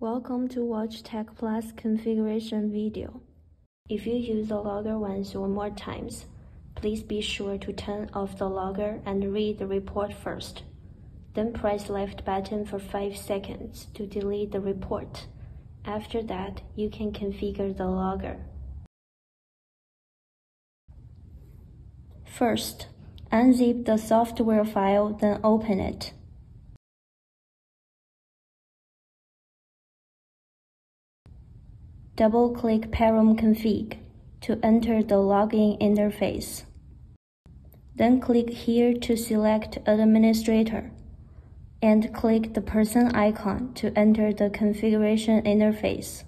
Welcome to watch Tech Plus configuration video. If you use the logger once or more times, please be sure to turn off the logger and read the report first. Then press left button for 5 seconds to delete the report. After that, you can configure the logger. First, unzip the software file, then open it. Double-click Param config to enter the login interface. Then click here to select Administrator and click the person icon to enter the configuration interface.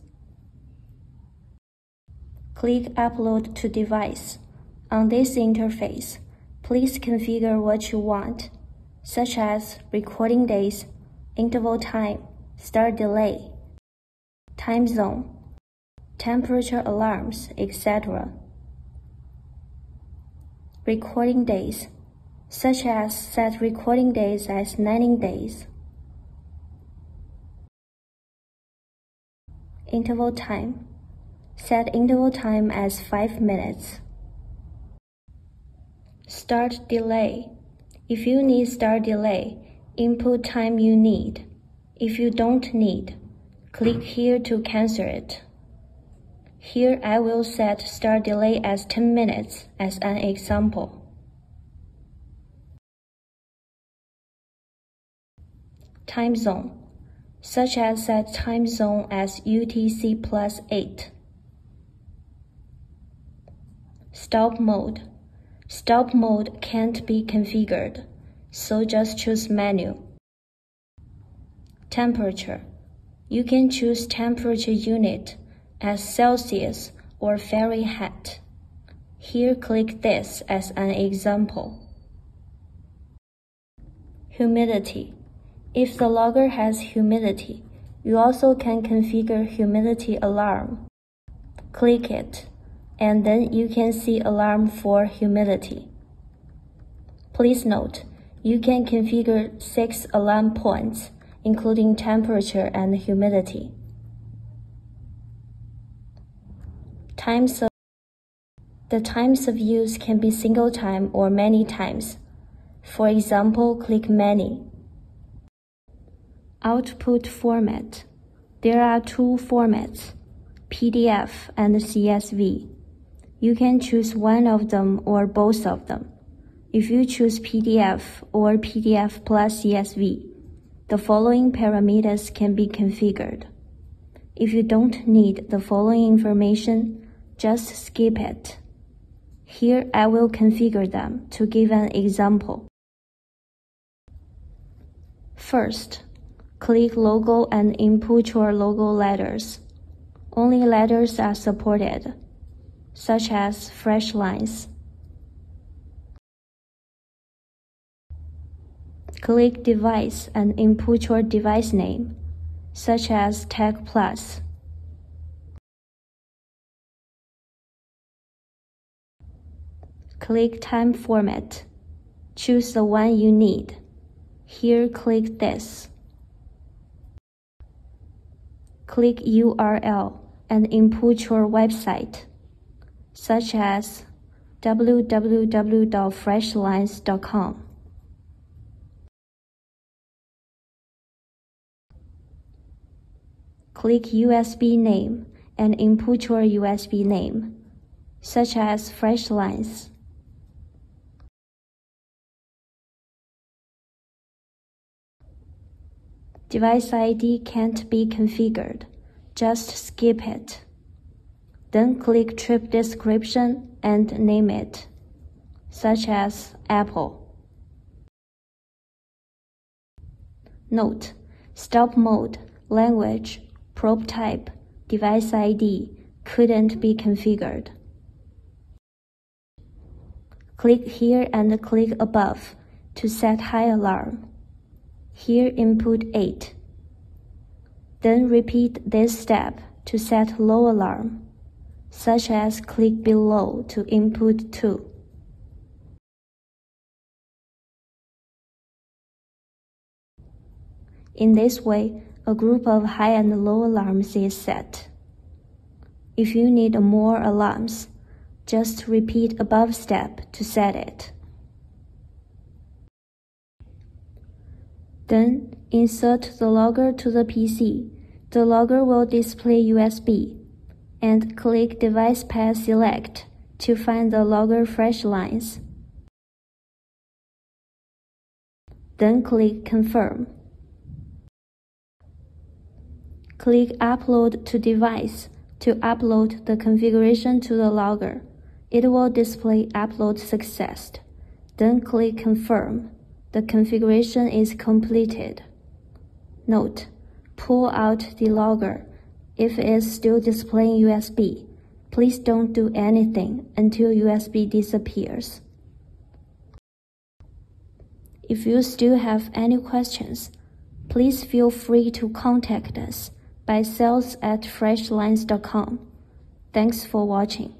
Click Upload to Device. On this interface, please configure what you want, such as recording days, interval time, start delay, time zone, temperature alarms, etc. Recording days, such as set recording days as 90 days. Interval time, set interval time as 5 minutes. Start delay. If you need start delay, input time you need. If you don't need, click here to cancel it. Here I will set start delay as 10 minutes as an example. Time zone, such as set time zone as UTC plus 8. Stop mode. Stop mode can't be configured, so just choose menu. Temperature. You can choose temperature unit as Celsius or Fahrenheit. Here click this as an example. Humidity. If the logger has humidity, you also can configure humidity alarm. Click it, and then you can see alarm for humidity. Please note, you can configure six alarm points, including temperature and humidity. Times of the times of use can be single time or many times. For example, click many. Output format. There are two formats, PDF and CSV. You can choose one of them or both of them. If you choose PDF or PDF plus CSV, the following parameters can be configured. If you don't need the following information, just skip it. Here I will configure them to give an example. First, click logo and input your logo letters. Only letters are supported, such as Freshliance. Click device and input your device name, such as Tagplus. Click Time Format. Choose the one you need. Here click this. Click URL and input your website, such as www.freshliance.com. Click USB name and input your USB name, such as Freshliance. Device ID can't be configured. Just skip it. Then click trip description and name it, such as Apple. Note, stop mode, language, probe type, device ID couldn't be configured. Click here and click above to set high alarm. Here input 8. Then repeat this step to set low alarm, such as click below to input 2. In this way, a group of high and low alarms is set. If you need more alarms, just repeat above step to set it. Then insert the logger to the PC. The logger will display USB and click Device Path Select to find the logger Freshliance. Then click Confirm. Click Upload to Device to upload the configuration to the logger. It will display Upload Success. Then click Confirm. The configuration is completed. Note, pull out the logger. If it's still displaying USB, please don't do anything until USB disappears. If you still have any questions, please feel free to contact us by sales at freshliance.com. Thanks for watching.